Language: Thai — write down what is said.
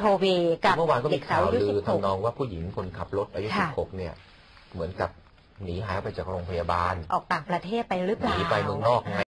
โทเวกับเมื่อวานก็มีข่าวลือทำนองว่าผู้หญิงคนขับรถอายุ 16 เนี่ย เหมือนกับหนีหายไปจากโรงพยาบาล ออกต่างประเทศไปหรือเปล่านีไปเมืองนอกไง